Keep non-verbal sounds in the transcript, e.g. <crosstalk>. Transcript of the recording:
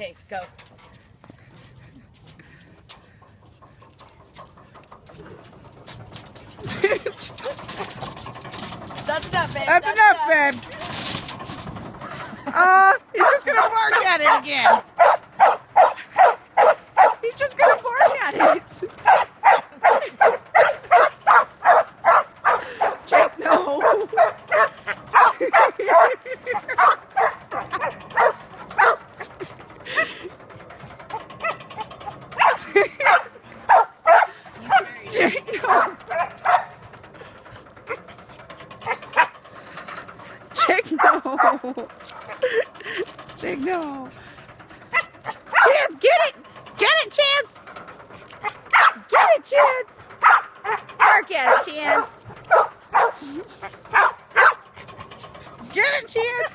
Okay, go. That's enough, babe. That's enough, babe. Oh, he's just gonna bark at it again. <laughs> He's just gonna bark at it. <laughs> Jake, no. Jake, no. Jake, no. Jake, no. Chance, get it! Get it, Chance! Get it, Chance! Bark at it, Chance! Get it, Chance!